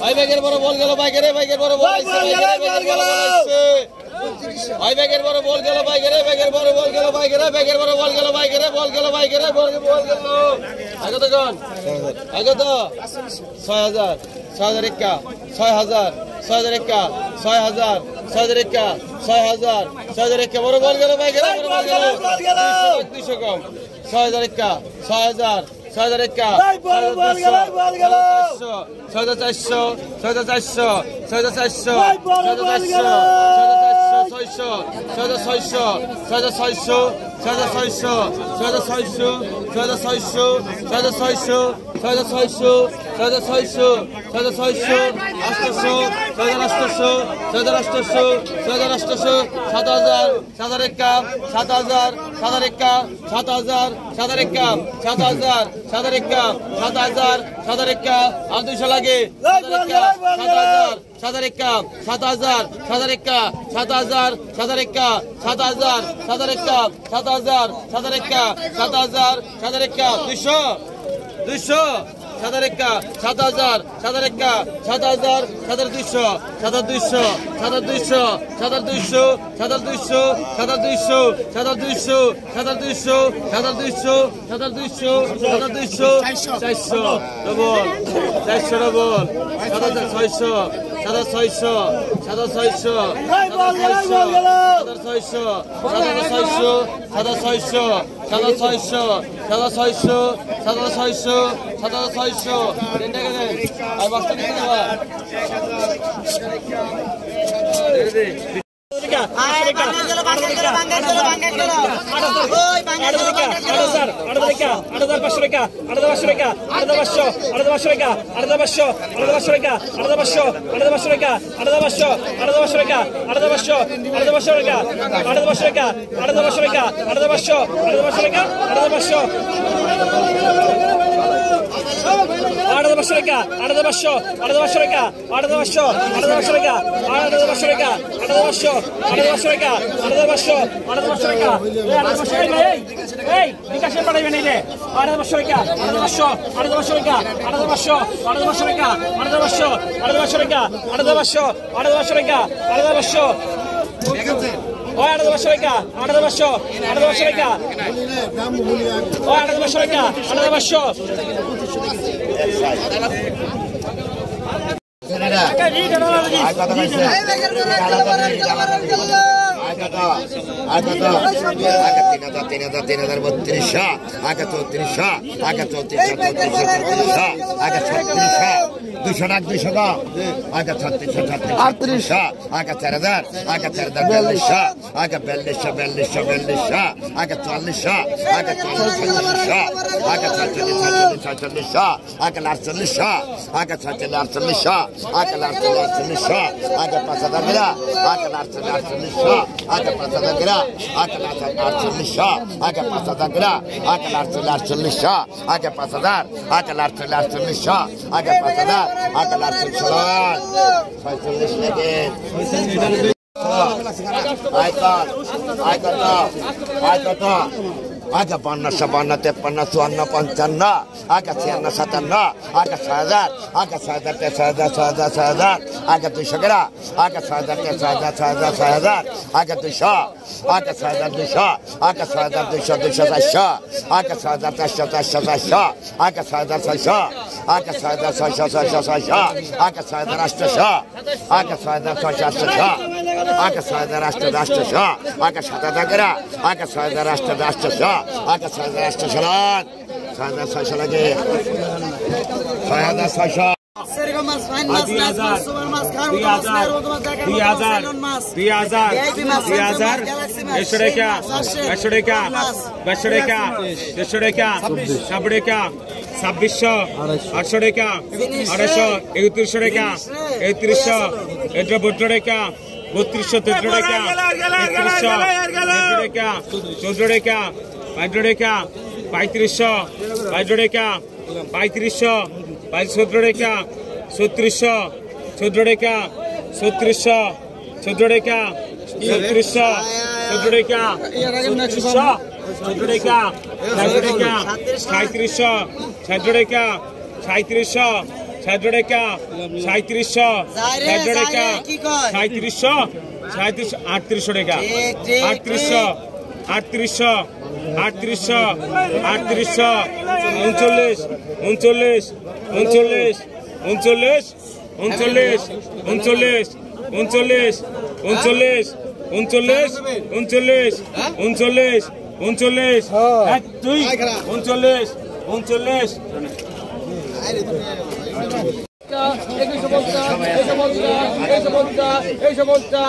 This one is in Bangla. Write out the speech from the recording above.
ভাই ব্যাগের বড় বল গেল বল আইছে বাইকের বড় বল ভাই ব্যাগের বড় বল গেল বাইকের ব্যাগের বড় বল গেল বাইকের ব্যাগের বড় বল গেল বাইকের বল গেল বাইকের বল বল গেল। আগে তো কোন? আগে তো ছয় হাজার ছয় হাজার একা ছয় হাজার ছয় হাজার একা ছয় হাজার ছয় হাজার একা ছয় হাজার ছয় হাজার একা বড় বল গেল বাইকের বড় বল গেল। দুইশো কম। ছয় হাজার একা ছয় হাজার ছয় হাজার একা ছয় হাজার চারশো ছয় হাজার চারশো ছয় হাজার চারশো ছয় হাজার চারশো ছয়শো ছয় হাজার ছয়শো ছয় হাজার ছয়শো ছয় হাজার ছয়শো ছয় হাজার ছয়শো ছয় হাজার ছয়শো ছয় হাজার ছয়শো ছয় হাজার ছয়শো ছয় হাজার ছয়শো ছয় হাজার ছয়শো আটশোশো ছয় হাজার আটশোশো ছয় হাজার আটশোশো ছয় হাজার সাত হাজার সাত হাজার সাত হাজার সাত হাজার সাত হাজার সাত হাজার একাম সাত হাজার সাত হাজার একাম সাত হাজার সাত হাজার একাম আর দুইশো লাগে সাত হাজার সাত একাম সাত হাজার সাত সাত হাজার সাত হাজার সাত হাজার সাত একাম সাত হাজার সাত একাম সাত হাজার সাত একাম দুইশো দুইশো সাত একা সাত হাজার সাত একা সাত হাজার সাত দুইশো সাত দুইশো সাত দুইশো সাত দুইশো সাত দুইশো সাত দুইশো সাত দুইশো সাত দুইশো সাত দুইশো সাত দুইশো সাত দুইশো চারশো ডবল চারশো ডবল সাত হাজার ছয়শো সাত হাজার ছয়শো সাত হাজার ছয়শো সাত হাজার ছয়শো সাত হাজার ছয়শো Basureka, another Basureka, another Basureka, another Basho, another Basureka, another Basho, another Basureka, another Basho, another Basureka, another Basho, another Basureka, Basho, another Basureka, another Basureka, another Basureka, another Basho, another Basureka, another Basho, another Basureka, another Basho, another Basureka, another Basho, another Basureka, another Basureka, another Basho, another Basureka, another Basho, another Basureka, another Basho, another Basureka, another Basho, another Basureka, another Basho, another Basureka, another Basho, another Basureka, another Basho, another Basureka, another Basho, another Basho, another Basureka, another Basho, another নিলে আট হাজার পাঁচশো টাকা আট হাজার পাঁচশো আট হাজার পাঁচশো টাকা আট হাজার পাঁচশো আট হাজার পাঁচশো টাকা আট হাজার পাঁচশো আট হাজার পাঁচশো টাকা আট হাজার পাঁচশো আট হাজার পাঁচশো টাকা আট হাজার পাঁচশো ওই আট হাজার পাঁচশো টাকা আট হাজার পাঁচশো আট হাজার পাঁচশো টাকা ওই আট হাজার পাঁচশো টাকা আট হাজার পাঁচশো টাকা তিন হাজার বত্রিশ আগে চৌত্রিশ আগে চৌত্রিশ আগে ছত্রিশ দুশো টাকা দুশো গো আগে ছত্রিশশো ছত্রিশশো আটত্রিশশো আগে চার হাজার আগে চার হাজার বিয়াল্লিশশো আগে বিয়াল্লিশশো বিয়াল্লিশশো বিয়াল্লিশশো আগে চুয়াল্লিশশো আগে চল্লিশশো আগে ছয়চল্লিশ ছয়চল্লিশ ছয়চল্লিশশো আগে আটচল্লিশশো আগে ছয়চল্লিশ আটচল্লিশশো আগে আটচল্লিশ আটচল্লিশশো আগে পাঁচ হাজার গিরা আগে আটচল্লিশ আটচল্লিশশো আগে পাঁচ হাজার গিরা আগে আটচল্লিশশো আগে পাঁচ হাজার গিরা আগে আটচল্লিশ আটচল্লিশশো আগে পাঁচ হাজার আগে আটচল্লিশ আটচল্লিশশো আগে পাঁচ হাজার আগে আটচল্লিশ ছয়চল্লিশ আয় কত আয় কত আয় কত আগে পঞ্চাশশো বান্ন তেপ্পান্ন চুয়ান্ন পঞ্চান্ন আগে ছিয়ান্ন সাতান্ন আগে ছয় হাজার আগে ছয় হাজার ছয় হাজার ছয় হাজার ছয় হাজার আগে দুইশো গেরা আগে ছয় হাজার ছয় হাজার ছয় হাজার ছয় হাজার আগে দুইশো আগে ছয় হাজার দুইশো আগে ছয় হাজার দুইশো দুইশো চারশো আগে ছয় হাজার চারশো চারশো চারশো আগে ছয় হাজার ছয়শো আগে ছয় হাজার ছয়শো ছয়শো ছয়শো আগে ছয় হাজার আটশোশো আগে ছয় হাজার ছয়শো আটশোশো ఆకాశ రాష్ట్ర రాష్ట్ర ఆకాశ దగ్గర ఆకాశ రాష్ట్ర రాష్ట్ర ఆకాశ రాష్ట్ర సలాద్ সাদা ছয়শো লাগে। ছয় হাজার ছয়শো। ছাব্বিশশো আটশো টাকা আড়াইশো, একত্রিশশো টাকা একত্রিশশো, এটা বত্র টাকা বত্রিশশো তেত্রিশ টাকা। একত্রিশশো তেত্রিশ টাকা চৌদ্দ টাকা বাইশ টাকা পঁয়ত্রিশশো বাইশ টাকা পঁয়ত্রিশশো বাইশ সতেরো টাকা ছত্রিশশো চোদ্দ টাকা ছত্রিশশো চোদ্দ টাকা ছত্রিশশো চোদ্দ টাকা ছত্রিশশো চোদ্দ টাকা সাঁত্রিশশো চোদ্দ টাকা সাঁত্রিশশো ষাট টাকা সাঁত্রিশশো ষাট টাকা? সাঁত্রিশশো সাঁত্রিশশো আটত্রিশশো টাকা আটত্রিশশো আটত্রিশশো আটত্রিশশো আটত্রিশশো উনচল্লিশ উনচল্লিশ উনচল্লিশ উনচল্লিশ উনচল্লিশ উনচল্লিশ উনচল্লিশ উনচল্লিশ উনচল্লিশ উনচল্লিশ উনচল্লিশ উনচল্লিশ দুই উনচল্লিশ উনচল্লিশ এই সমস্যা এই সমস্যা এই সমস্যা এই সমস্যা